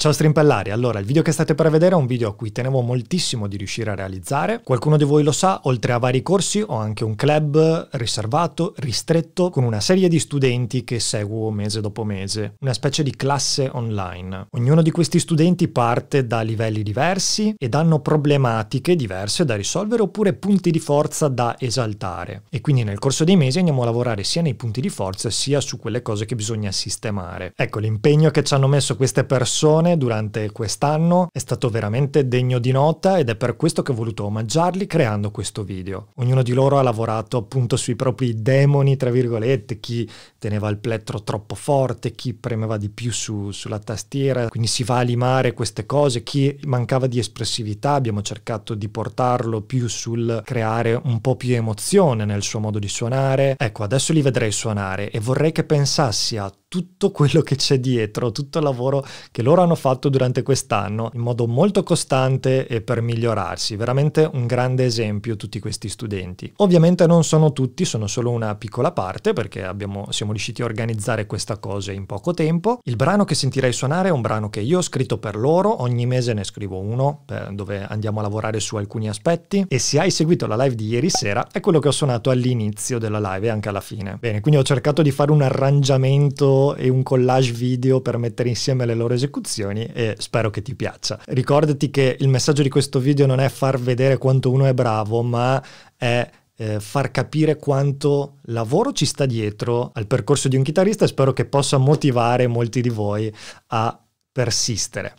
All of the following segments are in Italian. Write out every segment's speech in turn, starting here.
Ciao strimpellari, allora il video che state per vedere è un video a cui tenevo moltissimo di riuscire a realizzare. Qualcuno di voi lo sa, oltre a vari corsi ho anche un club riservato, ristretto, con una serie di studenti che seguo mese dopo mese, una specie di classe online. Ognuno di questi studenti parte da livelli diversi ed hanno problematiche diverse da risolvere oppure punti di forza da esaltare. E quindi nel corso dei mesi andiamo a lavorare sia nei punti di forza sia su quelle cose che bisogna sistemare. Ecco, l'impegno che ci hanno messo queste persone persone durante quest'anno è stato veramente degno di nota ed è per questo che ho voluto omaggiarli creando questo video. Ognuno di loro ha lavorato appunto sui propri demoni, tra virgolette, chi teneva il plettro troppo forte, chi premeva di più su, sulla tastiera, quindi si va a limare queste cose, chi mancava di espressività, abbiamo cercato di portarlo più sul creare un po' più emozione nel suo modo di suonare. Ecco, adesso li vedrei suonare e vorrei che pensassi a tutto quello che c'è dietro, tutto il lavoro che loro hanno fatto durante quest'anno in modo molto costante e per migliorarsi. Veramente un grande esempio tutti questi studenti. Ovviamente non sono tutti, sono solo una piccola parte perché abbiamo, siamo riusciti a organizzare questa cosa in poco tempo. Il brano che sentirei suonare è un brano che io ho scritto per loro, ogni mese ne scrivo uno dove andiamo a lavorare su alcuni aspetti e se hai seguito la live di ieri sera è quello che ho suonato all'inizio della live e anche alla fine. Bene, quindi ho cercato di fare un arrangiamento e un collage video per mettere insieme le loro esecuzioni e spero che ti piaccia. Ricordati che il messaggio di questo video non è far vedere quanto uno è bravo, ma è eh, far capire quanto lavoro ci sta dietro al percorso di un chitarrista e spero che possa motivare molti di voi a persistere.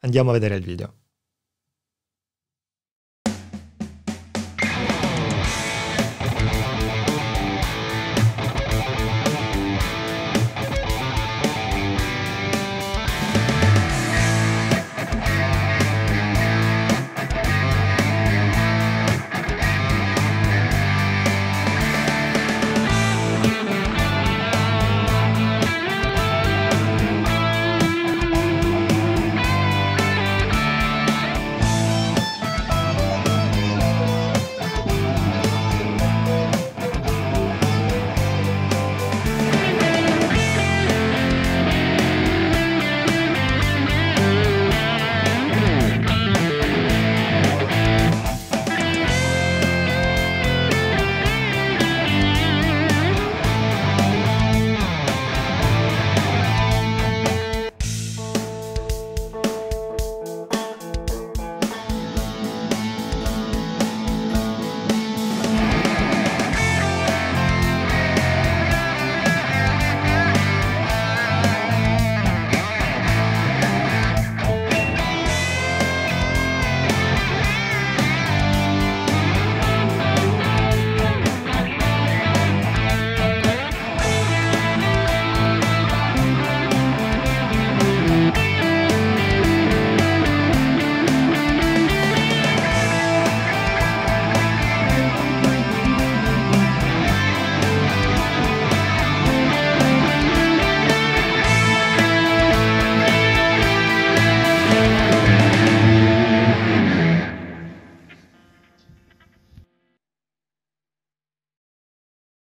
Andiamo a vedere il video.